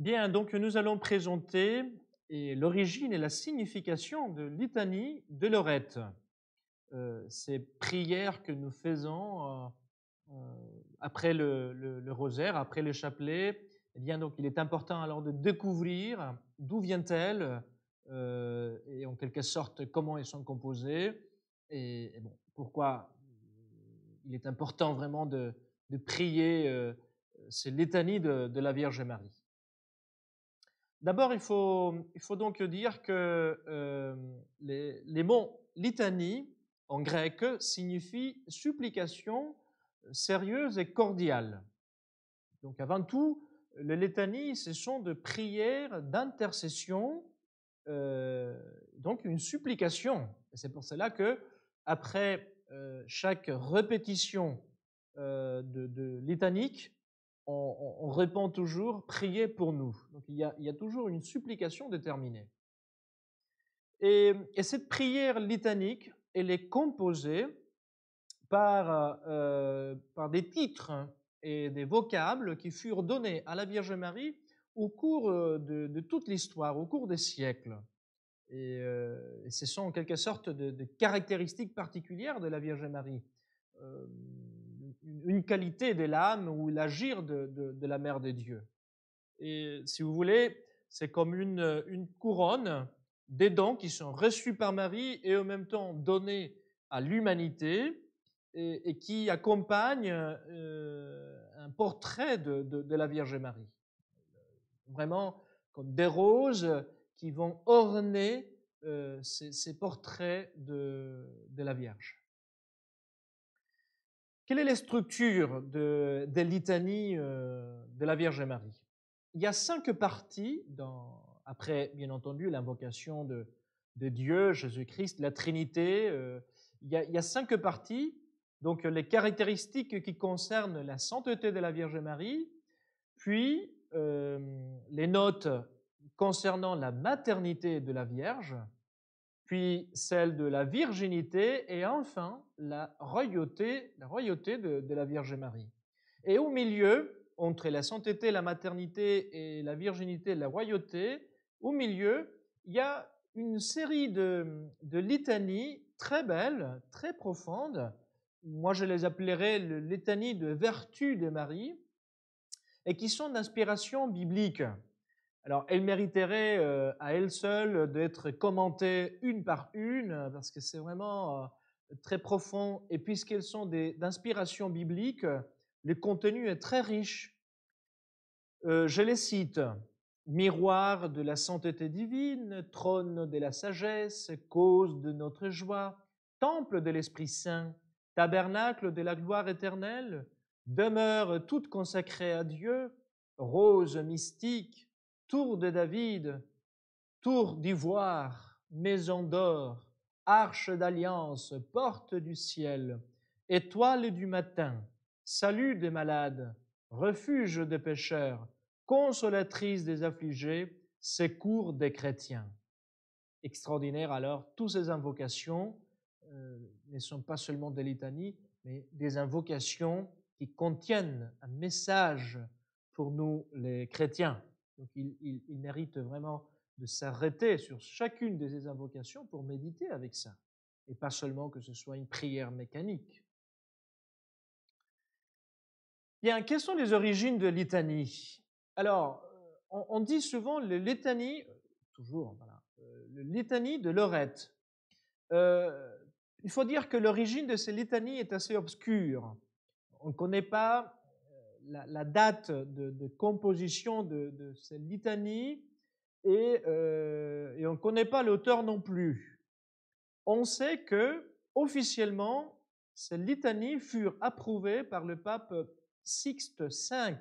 Bien, donc nous allons présenter l'origine et la signification de litanie de Lorette. Euh, ces prières que nous faisons euh, euh, après le, rosaire, après le chapelet, eh bien donc il est important alors de découvrir d'où vient-elle et en quelque sorte comment elles sont composées et, pourquoi il est important vraiment de, prier ces litanies de la Vierge Marie. D'abord, il faut, donc dire que euh, les, mots litanie en grec signifient supplication sérieuse et cordiale. Donc avant tout, les litanies, ce sont de prières d'intercession, euh, donc une supplication. c'est pour cela que après euh, chaque répétition de, de litanique, on, répond toujours priez pour nous. Donc il y, a, toujours une supplication déterminée. Et, cette prière litanique, elle est composée par, euh, par des titres et des vocables qui furent donnés à la Vierge Marie au cours euh, de, toute l'histoire, au cours des siècles. Euh, et, ce sont en quelque sorte de, caractéristiques particulières de la Vierge Marie une qualité de l'âme ou l'agir de, la Mère de Dieu. Et si vous voulez, c'est comme une, une couronne des dons qui sont reçus par Marie et en même temps donnés à l'humanité et, qui accompagnent euh, un portrait de, la Vierge Marie. Vraiment comme des roses qui vont orner euh, ces, portraits de la Vierge. Quelle est la structure de, des litanies euh, de la Vierge Marie? Il y a cinq parties, après bien entendu l'invocation de, Dieu, Jésus-Christ, la Trinité. Euh, il, y a, cinq parties, donc les caractéristiques qui concernent la sainteté de la Vierge Marie, puis euh, les notes concernant la maternité de la Vierge, puis celle de la virginité, et enfin la royauté, la royauté de, la Vierge Marie. Et au milieu, entre la sainteté, la maternité et la virginité, la royauté, au milieu, il y a une série de, de litanies très belles, très profondes. Moi, je les appellerais les litanies de vertu de Marie, et qui sont d'inspiration biblique. Alors, elle mériterait euh, à elle seule d'être commentée une par une, parce que c'est vraiment euh, très profond. Et puisqu'elles sont d'inspiration biblique, le contenu est très riche. Euh, je les cite. Miroir de la sainteté divine, trône de la sagesse, cause de notre joie, temple de l'Esprit Saint, tabernacle de la gloire éternelle, demeure toute consacrée à Dieu, rose mystique, tour de David, tour d'ivoire, maison d'or, arche d'alliance, porte du ciel, étoile du matin, salut des malades, refuge des pécheurs, consolatrice des affligés, secours des chrétiens. Extraordinaire alors, toutes ces invocations euh, ne sont pas seulement des litanies, mais des invocations qui contiennent un message pour nous les chrétiens. Donc il, mérite vraiment de s'arrêter sur chacune de ces invocations pour méditer avec ça, et pas seulement que ce soit une prière mécanique. Bien, quelles sont les origines de litanie? Alors, euh, on, dit souvent le litanie, toujours, voilà, euh, litanie de Lorette. Euh, il faut dire que l'origine de ces litanies est assez obscure. On ne connaît pas la, date de, composition de, de, cette litanie et, euh, et on ne connaît pas l'auteur non plus. On sait que officiellement, ces litanies furent approuvées par le pape Sixte V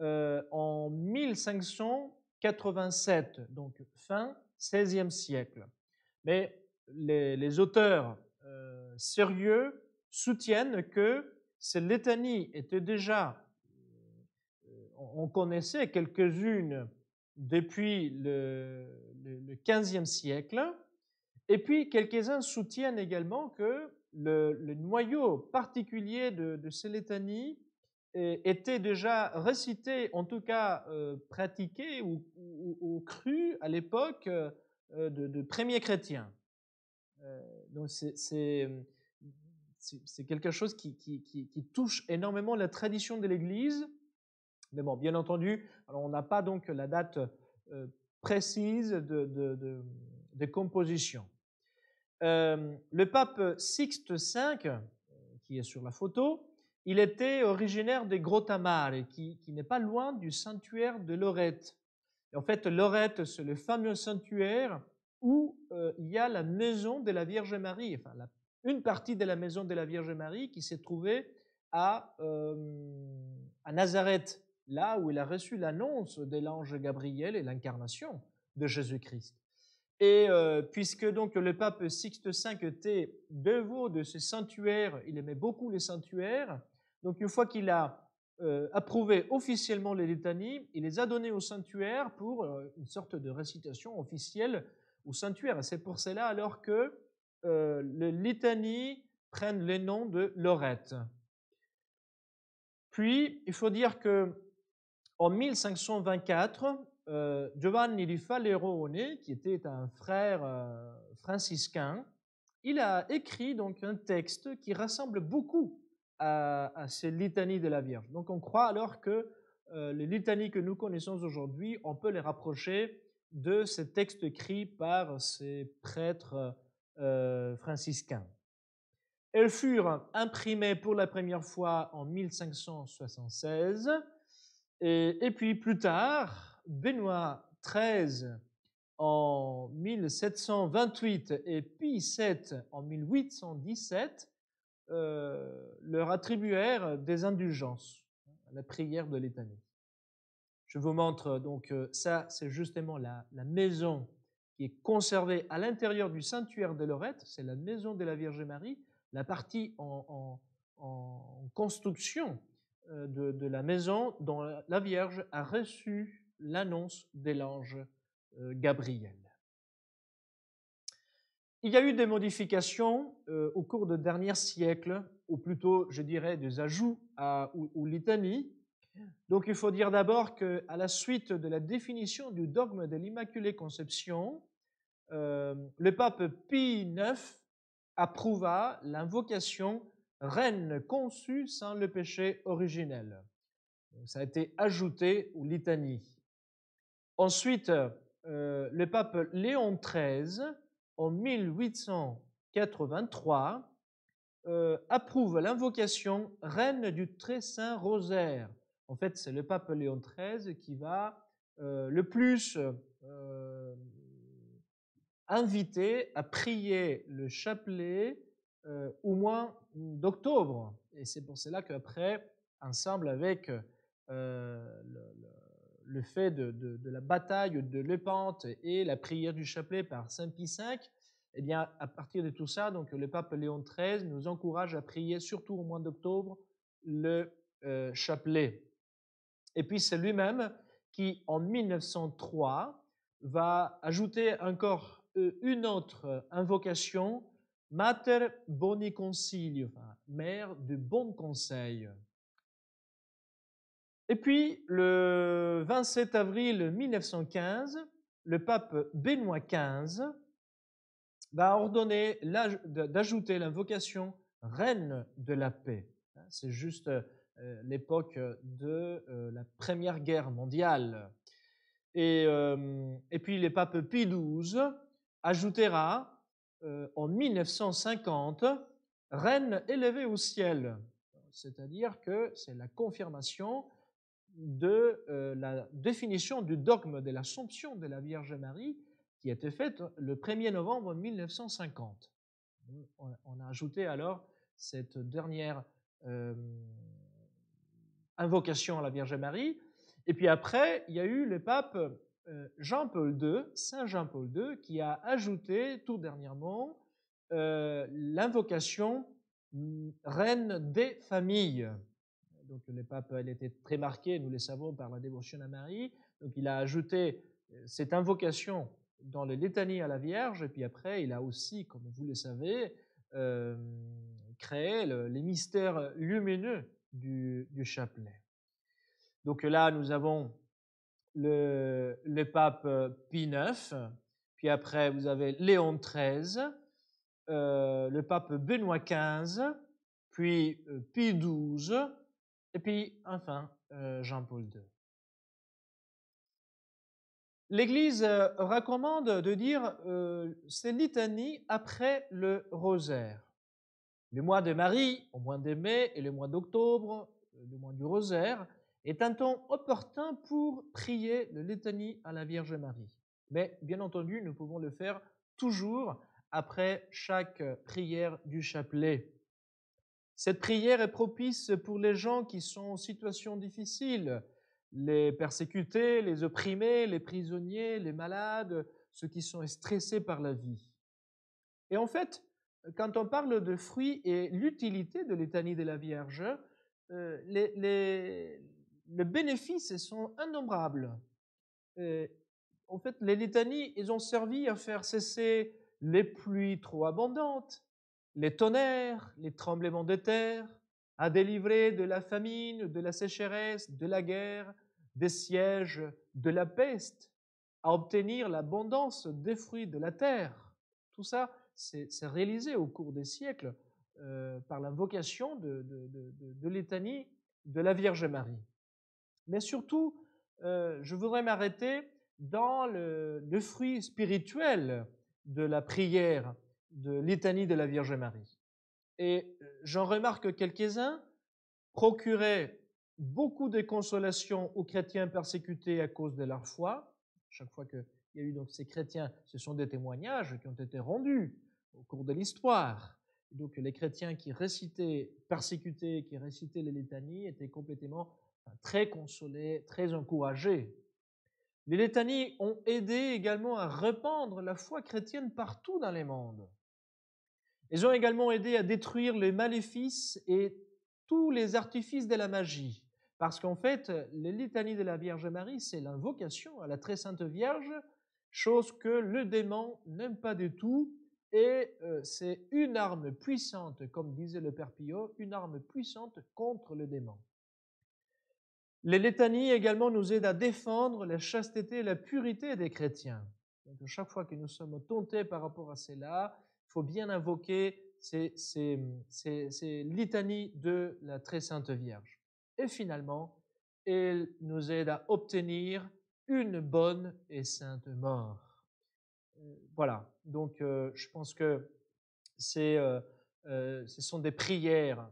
euh, en 1587, donc fin XVIe siècle. Mais les, auteurs euh, sérieux soutiennent que ces litanies étaient déjà, euh, on connaissait quelques-unes depuis le, le, 15e siècle, et puis quelques-uns soutiennent également que le, noyau particulier de, ces litanies était déjà récité, en tout cas pratiqué ou, cru à l'époque de, premiers chrétiens. donc c'est quelque chose qui, touche énormément la tradition de l'Église. Mais bon, bien entendu, alors on n'a pas donc la date précise de, composition. le pape Sixte V, qui est sur la photo, il était originaire des Grotamare, qui, qui n'est pas loin du sanctuaire de Lorette. en fait, Lorette, c'est le fameux sanctuaire où euh, il y a la maison de la Vierge Marie, enfin une partie de la maison de la Vierge Marie qui s'est trouvée à, euh, à Nazareth, là où il a reçu l'annonce de l'ange Gabriel et l'incarnation de Jésus-Christ. Et euh, puisque donc le pape Sixte V était dévot de ce sanctuaire, il aimait beaucoup les sanctuaires, donc une fois qu'il a euh, approuvé officiellement les litanies, il les a données au sanctuaire pour une sorte de récitation officielle au sanctuaire. C'est pour cela alors que euh, les litanies prennent les noms de Lorette. Puis, il faut dire que en 1524, Giovanni di Fallerone, qui était un frère franciscain, il a écrit donc un texte qui rassemble beaucoup à, ces litanies de la Vierge. Donc on croit alors que euh, les litanies que nous connaissons aujourd'hui, on peut les rapprocher de ces textes écrits par ces prêtres euh, franciscains. Elles furent imprimées pour la première fois en 1576 et, puis plus tard, Benoît XIII en 1728 et Pie VII en 1817 euh, leur attribuèrent des indulgences, la prière de l'éternel. Je vous montre donc euh, ça, c'est justement la, maison qui est conservée à l'intérieur du sanctuaire de Lorette, c'est la maison de la Vierge Marie, la partie en, construction euh, de, la maison dont la Vierge a reçu l'annonce de l'ange Gabriel. Il y a eu des modifications euh, au cours des derniers siècles, ou plutôt, je dirais, des ajouts à, aux, litanies. Donc, il faut dire d'abord qu'à la suite de la définition du dogme de l'Immaculée Conception, euh, le pape Pie IX approuva l'invocation Reine conçue sans le péché originel. ça a été ajouté aux litanies. Ensuite, euh, le pape Léon XIII en 1883, euh, approuve l'invocation Reine du Très Saint Rosaire. En fait, c'est le pape Léon XIII qui va euh, le plus euh, inviter à prier le chapelet au mois d'octobre. Et c'est pour cela qu'après, ensemble avec le, fait de, la bataille de Lepante et la prière du chapelet par Saint Pie V, eh bien, à partir de tout ça, donc le pape Léon XIII nous encourage à prier, surtout au mois d'octobre, le euh, chapelet. Et puis c'est lui-même qui, en 1903, va ajouter encore euh, une autre invocation, Mater Boni Consilio, mère de bon conseil. Et puis, le 27 avril 1915, le pape Benoît XV va ordonner d'ajouter l'invocation Reine de la paix. Hein, c'est juste euh, l'époque de euh, la Première Guerre mondiale. Et, euh, puis le pape Pie XII ajoutera en 1950 Reine élevée au ciel. C'est-à-dire que c'est la confirmation de la définition du dogme de l'Assomption de la Vierge Marie qui a été faite le 1er novembre 1950. On a ajouté alors cette dernière euh, invocation à la Vierge Marie. Et puis après, il y a eu le pape euh, Jean-Paul II, Saint Jean-Paul II, qui a ajouté tout dernièrement euh, l'invocation mm, Reine des familles. Donc le pape, elle était très marqué, nous le savons, par la dévotion à Marie. Donc il a ajouté cette invocation dans les litanies à la Vierge, et puis après, il a aussi, comme vous le savez, euh, créé les mystères lumineux du, chapelet. Donc là, nous avons le, pape Pie IX, puis après, vous avez Léon XIII, euh, le pape Benoît XV, puis euh, Pie XII, et puis enfin euh, Jean-Paul II. L'Église recommande de dire ces litanies après le rosaire. Le mois de Marie, au mois de mai et le mois d'octobre, le mois du rosaire, est un temps opportun pour prier le litanie à la Vierge Marie. Mais bien entendu, nous pouvons le faire toujours après chaque prière du chapelet. Cette prière est propice pour les gens qui sont en situation difficile, les persécutés, les opprimés, les prisonniers, les malades, ceux qui sont stressés par la vie. Et en fait, quand on parle de fruits et l'utilité de l'étanie de la Vierge, euh, les, bénéfices sont innombrables. en fait, les litanies, ils ont servi à faire cesser les pluies trop abondantes, les tonnerres, les tremblements de terre, à délivrer de la famine, de la sécheresse, de la guerre, des sièges, de la peste, à obtenir l'abondance des fruits de la terre. Tout ça, c'est réalisé au cours des siècles euh, par l'invocation de, de, de, l'étanie de la Vierge Marie. Mais surtout, euh, je voudrais m'arrêter dans le, le, fruit spirituel de la prière de l'étanie de la Vierge Marie. Et euh, j'en remarque quelques-uns procuraient beaucoup de consolation aux chrétiens persécutés à cause de leur foi. Chaque fois qu'il y a eu donc ces chrétiens, ce sont des témoignages qui ont été rendus au cours de l'histoire. Donc les chrétiens qui récitaient, persécutés, qui récitaient les litanies étaient complètement très consolés, très encouragés. Les litanies ont aidé également à répandre la foi chrétienne partout dans les mondes. Elles ont également aidé à détruire les maléfices et tous les artifices de la magie. Parce qu'en fait, les litanies de la Vierge Marie, c'est l'invocation à la très sainte Vierge, chose que le démon n'aime pas du tout, et euh, c'est une arme puissante, comme disait le Père Pio, une arme puissante contre le démon. Les litanies également nous aident à défendre la chasteté et la pureté des chrétiens. Donc, chaque fois que nous sommes tentés par rapport à cela, il faut bien invoquer ces, ces, litanies de la très sainte Vierge. Et finalement, elles nous aident à obtenir une bonne et sainte mort. Euh, voilà, donc euh, je pense que euh, ce sont des prières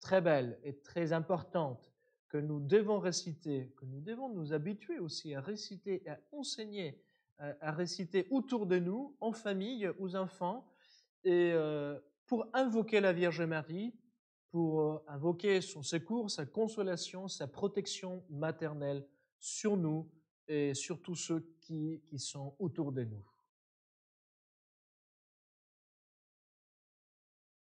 très belles et très importantes que nous devons réciter, que nous devons nous habituer aussi à réciter à enseigner, à, réciter autour de nous, en famille, aux enfants, et pour invoquer la Vierge Marie, pour invoquer son secours, sa consolation, sa protection maternelle sur nous et sur tous ceux qui sont autour de nous.